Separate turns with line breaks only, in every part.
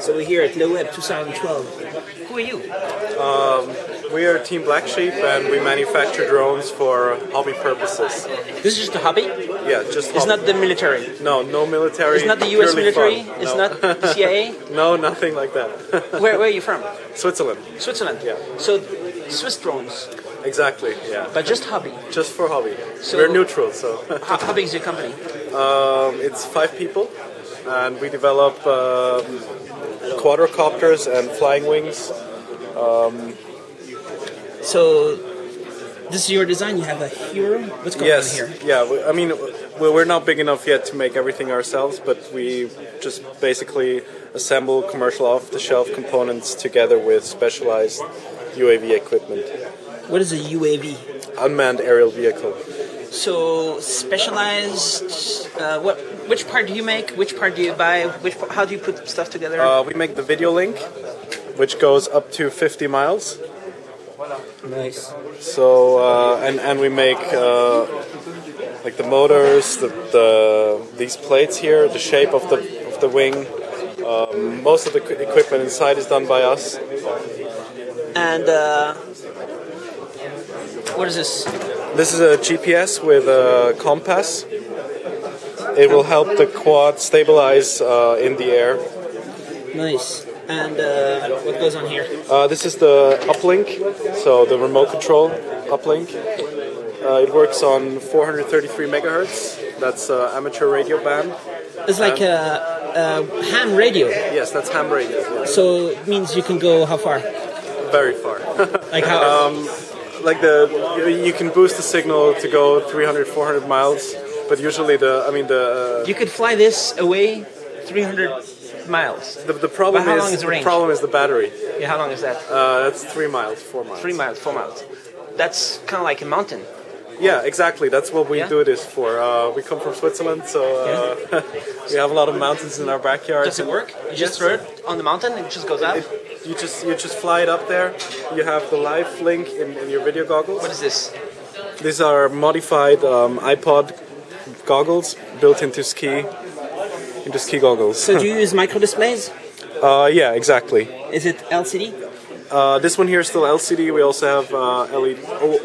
So we're here at LeWeb 2012. Who are you?
We are Team Black Sheep and we manufacture drones for hobby purposes.
This is just a hobby.
Yeah, just
It's
hobby.
not the military.
no, no military.
It's not the U.S. military.
fun.
It's
No.
not the CIA.
no, nothing like that.
Where, where are you from?
Switzerland.
Switzerland.
Yeah.
So Swiss drones,
Exactly. Yeah.
but just hobby.
Just for hobby.
So-
We're neutral, so
How, how big is your company?
um, it's five people, and we develop um, quadrocopters and flying wings.
So this is your design. You have a hero. What's going
Yes.
on here?
Yeah. we- I mean, we- we're not big enough yet to make everything ourselves, but we just basically assemble commercial off-the-shelf components together with specialized UAV equipment,
What is a UAV?
unmanned aerial vehicle.
So specialized. Uh, what? Which part do you make? Which part do you buy? Which? How do you put stuff together?
Uh, we make the video link, which goes up to 50 miles.
nice.
So uh, and and we make uh, like the motors, the, the these plates here, the shape of the of the wing. Um, most of the equipment inside is done by us.
And uh, what is this?
This is a GPS with a compass. It will help the quad stabilize uh, in the air.
Nice. And uh, what goes on here?
Uh, this is the uplink, so the remote control uplink. Uh, it works on 433 megahertz. That's uh, amateur radio band.
It's like a, a ham radio.
Yes, that's ham radio.
So it means you can go how far?
Very far.
Like how?
like the you can boost the signal to go 300, 400 miles, but usually the I mean the
you could fly this away 300 miles.
the, the problem
But how
is
long is the range?
problem is the battery.
Yeah, how long is that?
Uh, that's three miles, four miles.
Three miles, four miles. That's kind of like a mountain.
Yeah, exactly. That's what we
Yeah?
do this for. Uh, we come from Switzerland, so uh, we have a lot of mountains in our backyard.
Does it work? You just throw it on the mountain and it just goes out?
You just you just fly it up there. You have the live link in, in your video goggles.
What is this?
These are modified um, iPod goggles built into ski into ski goggles.
So do you use micro displays?
uh, yeah, exactly.
Is it LCD
Uh, this one here is still LCD. We also have uh, LED,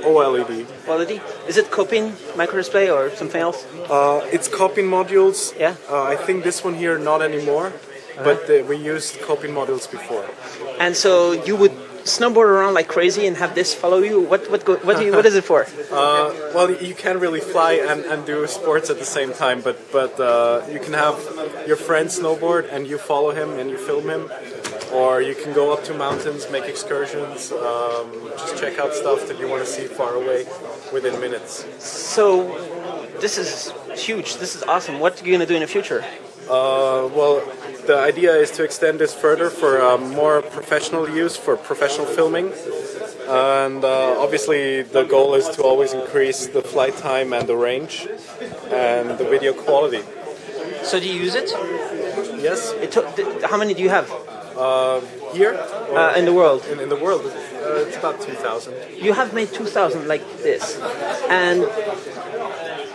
OLED.
quality? Is it Kopin micro display or something else?
Uh, it's Kopin modules.
Yeah.
Uh, I think this one here not anymore, but uh, we used Kopin modules before.
And so you would snowboard around like crazy and have this follow you? What what go, what, do you, what is it for?
Uh, well, you can't really fly and, and do sports at the same time, but but uh, you can have your friend snowboard and you follow him and you film him, or you can go up to mountains, make excursions, um, just check out stuff that you want to see far away within minutes.
So this is huge. This is awesome. What are you gonna do in the future?
Uh, well, the idea is to extend this further for um, more professional use, for professional filming. And uh, obviously, the goal is to always increase the flight time and the range and the video quality.
So do you use it?
Yes,
it took, how many do you have
here
uh, in the world?
in, in the world, uh, it's about 2,000.
You have made 2,000 like this, and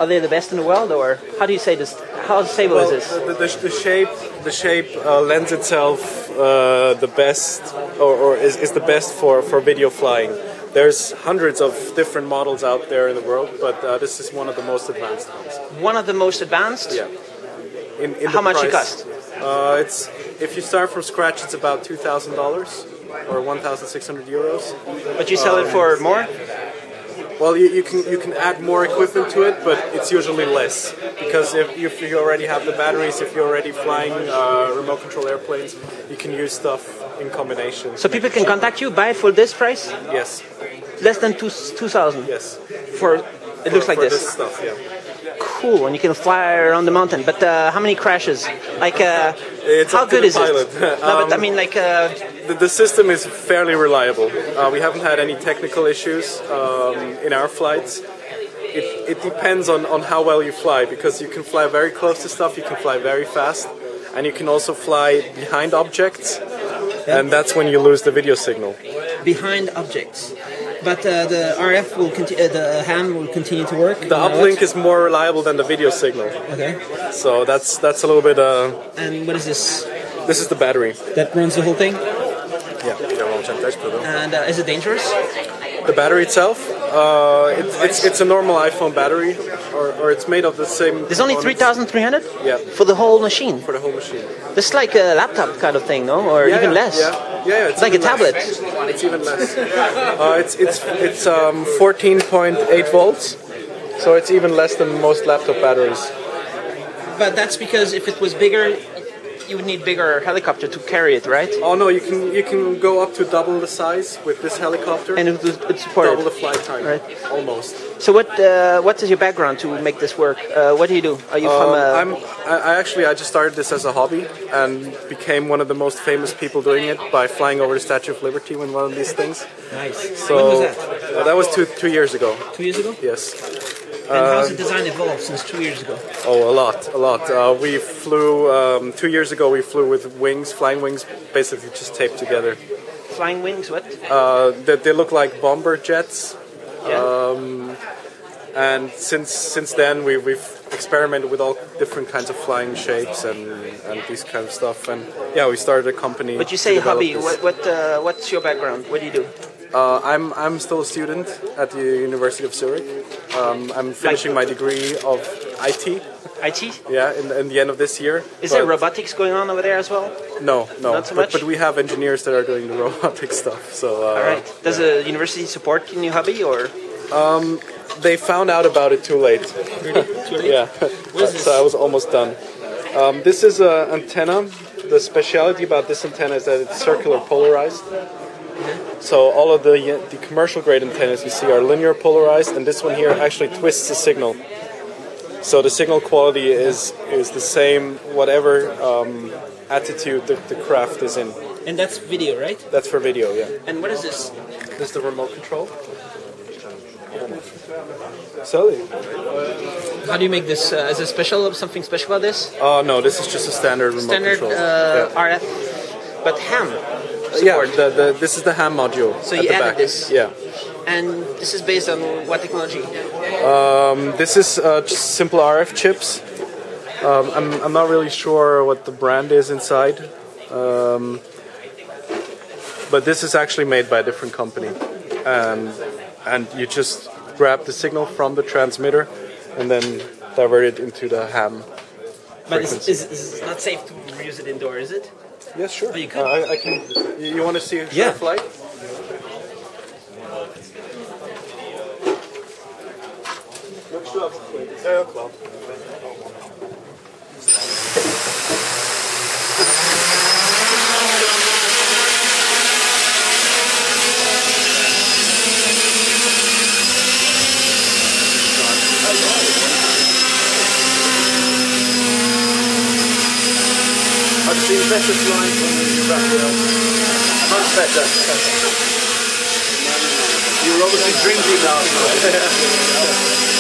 are they the best in the world, or how do you say this? How stable
Well,
is this?
the, the, the shape, the shape uh, lends itself uh, the best, or, or is, is the best for, for video flying. There's hundreds of different models out there in the world, but uh, this is one of the most advanced ones.
One of the most advanced.
Yeah. In, in
How much it
price,
cost?
Uh, it's if you start from scratch, it's about two thousand dollars or one thousand six hundred euros.
But you sell it for more.
Well, you, you can you can add more equipment to it, but it's usually less because if, if you already have the batteries, if you're already flying uh, remote control airplanes, you can use stuff in combination.
So people can contact you, buy it for this price,
yes,
less than two two thousand.
yes.
For it looks like
for
this.
this stuff, yeah.
Cool, and you can fly around the mountain. But uh, how many crashes? Like, uh,
It's
how good is
pilot.
it? No, but I
Um,
mean, like, uh,
The, the system is fairly reliable. Uh, we haven't had any technical issues um, in our flights. It, it depends on, on how well you fly because you can fly very close to stuff, you can fly very fast, and you can also fly behind objects, and that's when you lose the video signal.
behind objects. But uh, the RF will continue. Uh, the ham will continue to work.
The uplink is more reliable than the video signal,
okay.
so that's that's a little bit. Uh,
And what is this?
This is the battery.
that runs the whole thing. And uh, is it dangerous?
The battery itself, uh, it, it's it's a normal iPhone battery, or, or it's made of the same.
There's only 3,300
Yeah.
for the whole machine.
for the whole machine.
This is like a laptop kind of thing, no? Or
Yeah,
even
yeah,
less.
Yeah, yeah, yeah it's
like a tablet.
less. It's even less. Uh, it's it's it's um, 14.8 volts, so it's even less than most laptop batteries.
But that's because if it was bigger, you would need bigger helicopter to carry it, right?
Oh no, you can you can go up to double the size with this helicopter.
And it would, would support
double the flight time,
Right.
almost.
So what uh, what is your background to make this work? Uh, what do you do? Are you from
Um,
a
I'm I, I actually I just started this as a hobby and became one of the most famous people doing it by flying over the Statue of Liberty with one of these things.
nice?
So
when was that?
uh, that was two two years ago.
Two years ago.
Yes.
And how's the design evolved since two years ago?
Oh, a lot, a lot. Uh, we flew um, two years ago. We flew with wings, flying wings, basically just taped together.
Flying wings, what?
Uh, they, they look like bomber jets,
Yeah.
and since since then we, we've experimented with all different kinds of flying shapes and, and these kind of stuff. And yeah, we started a company.
but you say hobby.
this.
What what uh, what's your background? What do you do?
Uh, I'm I'm still a student at the University of Zurich. Um, I'm finishing my degree of IT.
IT?
Yeah, in, in the end of this year.
Is there robotics going on over there as well?
No, no.
Not so
but,
much?
but we have engineers that are doing the robotic stuff. So uh,
All right. Does the university support your new hobby or?
Um, they found out about it too late. yeah,
What is this?
so I was almost done. Um, this is an antenna. The speciality about this antenna is that it's circular polarized. So all of the the commercial grade antennas you see are linear polarized, and this one here actually twists the signal. So the signal quality is is the same whatever um, attitude the, the craft is in.
And that's video, right?
That's for video, yeah.
And what is this?
This is the remote control. So,
How do you make this? Uh, is it special? Something special about this?
oh no, this is just a standard remote
Standard
control.
uh,
yeah.
RF, but ham.
yeah, the, the, this is the ham module.
So
at
you
the
added
back.
this?
Yeah.
And this is based on what technology?
This is uh, simple RF chips. Um, I'm, I'm not really sure what the brand is inside. Um, but this is actually made by a different company. And, and you just grab the signal from the transmitter and then divert it into the ham.
But it's,
Frequency.
it's, it's not safe to use it indoor, is it?
Yes, sure.
Oh, you could.
Uh, I, I can. You, want to see a
Yeah.
flight?
I've seen from the Raphael. Much better. You were obviously drinking last night.